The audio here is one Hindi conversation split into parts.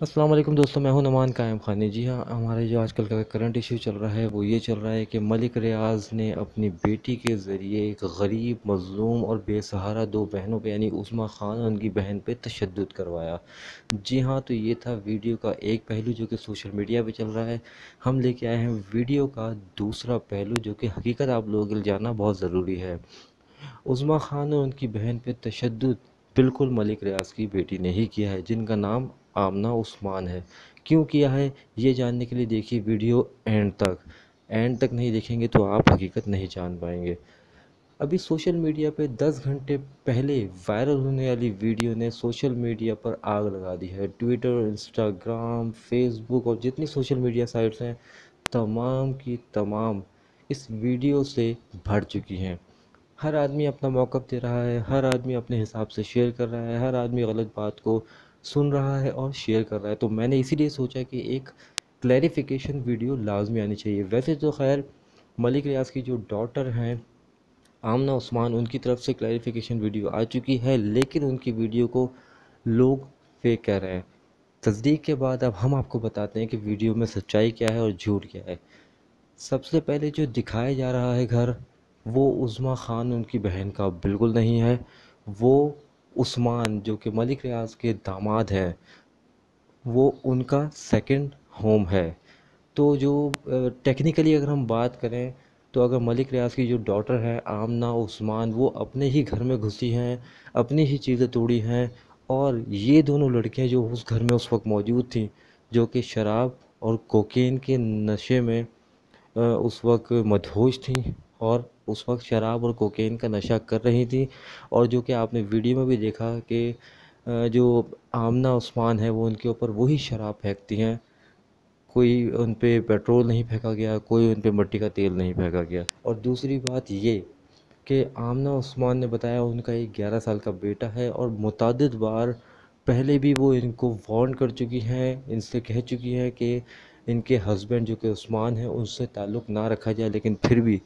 वालेकुम दोस्तों, मैं हूँ नमान कायम खानी। जी हाँ हमारे जो आजकल का करंट इशू चल रहा है, वो ये चल रहा है कि मलिक रियाज ने अपनी बेटी के ज़रिए एक गरीब, मज़लूम और बेसहारा दो बहनों पे, यानी उस्मा ख़ान और उनकी बहन पे तशद करवाया। जी हाँ तो ये था वीडियो का एक पहलू जो कि सोशल मीडिया पे चल रहा है। हम लेके आए हैं वीडियो का दूसरा पहलू जो कि हकीकत आप लोगों के लिए जानना बहुत ज़रूरी है। उस्मा ख़ान और उनकी बहन पर तशद बिल्कुल मलिक रियाज की बेटी ने ही किया है, जिनका नाम आमना उस्मान है। क्यों किया है, ये जानने के लिए देखिए वीडियो एंड तक। एंड तक नहीं देखेंगे तो आप हकीकत नहीं जान पाएँगे। अभी सोशल मीडिया पे 10 घंटे पहले वायरल होने वाली वीडियो ने सोशल मीडिया पर आग लगा दी है। ट्विटर, इंस्टाग्राम, फेसबुक और जितनी सोशल मीडिया साइट्स हैं, तमाम की तमाम इस वीडियो से भर चुकी हैं। हर आदमी अपना मौक़ दे रहा है, हर आदमी अपने हिसाब से शेयर कर रहा है, हर आदमी गलत बात को सुन रहा है और शेयर कर रहा है। तो मैंने इसीलिए सोचा कि एक क्लैरिफिकेशन वीडियो लाजमी आनी चाहिए। वैसे तो खैर, मलिक रियाज की जो डॉटर हैं, आमना उस्मान, उनकी तरफ़ से क्लैरिफिकेशन वीडियो आ चुकी है, लेकिन उनकी वीडियो को लोग फेक कह रहे हैं। तस्दीक के बाद अब हम आपको बताते हैं कि वीडियो में सच्चाई क्या है और झूठ क्या है। सबसे पहले जो दिखाया जा रहा है घर, वो उज़मा ख़ान, उनकी बहन का बिल्कुल नहीं है। वो उस्मान, जो कि मलिक रियाज के दामाद हैं, वो उनका सेकंड होम है। तो जो टेक्निकली अगर हम बात करें तो अगर मलिक रियाज की जो डॉटर है, आमना, उस्मान, वो अपने ही घर में घुसी हैं, अपनी ही चीज़ें तोड़ी हैं, और ये दोनों लड़कियाँ जो उस घर में उस वक्त मौजूद थी, जो कि शराब और कोकेन के नशे में उस वक्त मदहोश थी और उस वक्त शराब और कोकेन का नशा कर रही थी। और जो कि आपने वीडियो में भी देखा कि जो आमना उस्मान है, वो उनके ऊपर वही शराब फेंकती हैं। कोई उन पर पेट्रोल नहीं फेंका गया, कोई उन पर मट्टी का तेल नहीं फेंका गया। और दूसरी बात ये कि आमना उस्मान ने बताया उनका एक ग्यारह साल का बेटा है और मुतद बार पहले भी वो इनको वार्न कर चुकी हैं, इनसे कह चुकी हैं कि इनके हस्बैंड जो कि उस्मान हैं, उनसे ताल्लुक़ ना रखा जाए, लेकिन फिर भी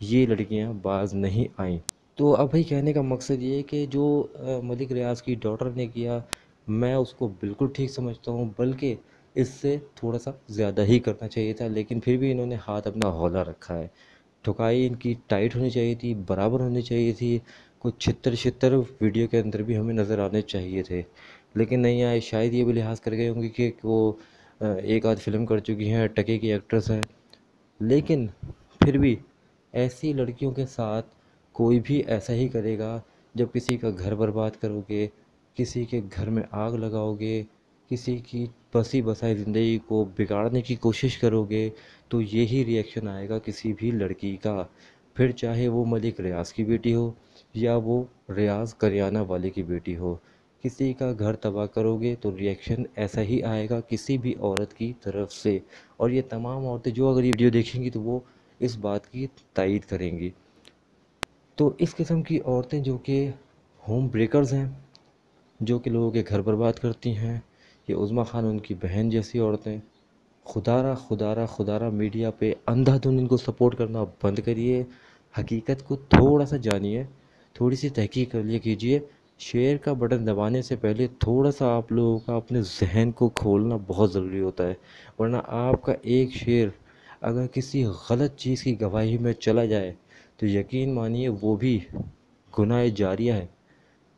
ये लड़कियाँ बाज नहीं आईं। तो अब भाई कहने का मकसद ये है कि जो मलिक रियाज की डॉटर ने किया, मैं उसको बिल्कुल ठीक समझता हूँ, बल्कि इससे थोड़ा सा ज़्यादा ही करना चाहिए था, लेकिन फिर भी इन्होंने हाथ अपना हौला रखा है। ठुकाई इनकी टाइट होनी चाहिए थी, बराबर होनी चाहिए थी, कुछ छितर छितर वीडियो के अंदर भी हमें नज़र आने चाहिए थे। लेकिन नहीं आए, शायद ये भी लिहाज कर गए होंगे कि वो एक आध फ़िल्म कर चुकी हैं, टके की एक्ट्रेस हैं। लेकिन फिर भी ऐसी लड़कियों के साथ कोई भी ऐसा ही करेगा, जब किसी का घर बर्बाद करोगे, किसी के घर में आग लगाओगे, किसी की बसी बसाई ज़िंदगी को बिगाड़ने की कोशिश करोगे तो यही रिएक्शन आएगा किसी भी लड़की का। फिर चाहे वो मलिक रियाज की बेटी हो, या वो रियाज करियाना वाले की बेटी हो, किसी का घर तबाह करोगे तो रिएक्शन ऐसा ही आएगा किसी भी औरत की तरफ़ से। और ये तमाम औरतें जो अगर ये वीडियो देखेंगी तो वो इस बात की तायद करेंगी। तो इस किस्म की औरतें जो कि होम ब्रेकर्स हैं, जो कि लोगों के घर बर्बाद करती हैं, ये उज़मा ख़ान उनकी बहन जैसी औरतें, खुदारा खुदारा खुदारा मीडिया पे अंधाधुन इनको सपोर्ट करना बंद करिए। हकीकत को थोड़ा सा जानिए, थोड़ी सी तहकीक कर लिए कीजिए। शेयर का बटन दबाने से पहले थोड़ा सा आप लोगों का अपने जहन को खोलना बहुत ज़रूरी होता है, वरना आपका एक शेर अगर किसी गलत चीज़ की गवाही में चला जाए तो यकीन मानिए वो भी गुनाह जारिया है।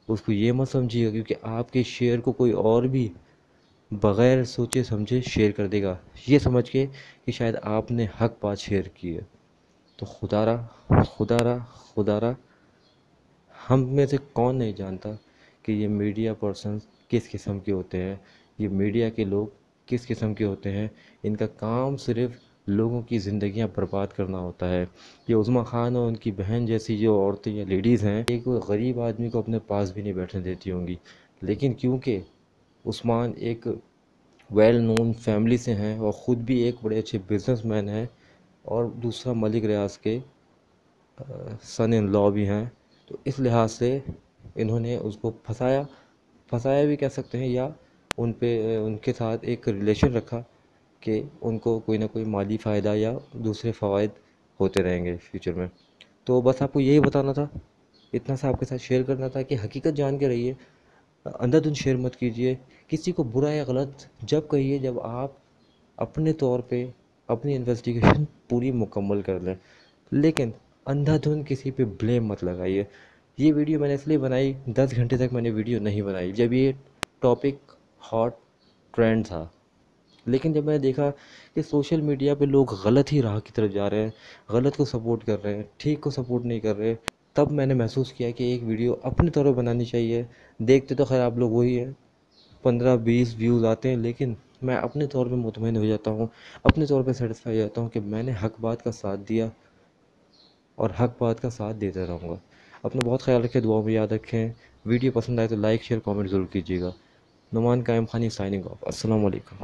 उसको ये मत समझिएगा, क्योंकि आपके शेयर को कोई और भी बग़ैर सोचे समझे शेयर कर देगा। ये समझ के कि शायद आपने हक बात शेयर की है। तो खुदारा खुदारा खुदारा, हम में से कौन नहीं जानता कि ये मीडिया पर्सन किस किस्म के होते हैं, ये मीडिया के लोग किस किस्म के होते हैं, इनका काम सिर्फ़ लोगों की ज़िंदियाँ बर्बाद करना होता है। ये उज़मा ख़ान और उनकी बहन जैसी जो औरतें या लेडीज़ हैं एक गरीब आदमी को अपने पास भी नहीं बैठने देती होंगी। लेकिन क्योंकि उस्मान एक वेल नोन फैमिली से हैं और ख़ुद भी एक बड़े अच्छे बिजनेसमैन हैं और दूसरा मलिक रियाज के सन इन लॉ भी हैं तो इस लिहाज से इन्होंने उसको फंसाया। फंसाया भी कह सकते हैं या उन पे उनके साथ एक रिलेशन रखा। कि उनको कोई ना कोई माली फ़ायदा या दूसरे फ़वाद होते रहेंगे फ्यूचर में। तो बस आपको यही बताना था, इतना सा आपके साथ शेयर करना था कि हकीकत जान के रहिए, अंधाधुंध शेयर मत कीजिए, किसी को बुरा या गलत जब कहिए, जब आप अपने तौर पे अपनी इन्वेस्टिगेशन पूरी मुकम्मल कर लें। लेकिन अंधाधुंध किसी पे ब्लेम मत लगाइए। ये वीडियो मैंने इसलिए बनाई, दस घंटे तक मैंने वीडियो नहीं बनाई, जब ये टॉपिक हॉट ट्रेंड था। लेकिन जब मैंने देखा कि सोशल मीडिया पे लोग गलत ही राह की तरफ़ जा रहे हैं, गलत को सपोर्ट कर रहे हैं, ठीक को सपोर्ट नहीं कर रहे, तब मैंने महसूस किया कि एक वीडियो अपने तौर पर बनानी चाहिए। देखते तो खैर आप लोग वही है, पंद्रह बीस व्यूज़ आते हैं, लेकिन मैं अपने तौर पे मुतमिन हो जाता हूँ, अपने तौर पे सेटिस्फाई हो जाता हूँ कि मैंने हक बात का साथ दिया और हक बात का साथ देता रहूँगा। अपना बहुत ख्याल रखें दुआ में याद रखें। वीडियो पसंद आए तो लाइक शेयर कमेंट ज़रूर कीजिएगा। नुमान कायम खानी साइनिंग ऑफ़ वालेकुम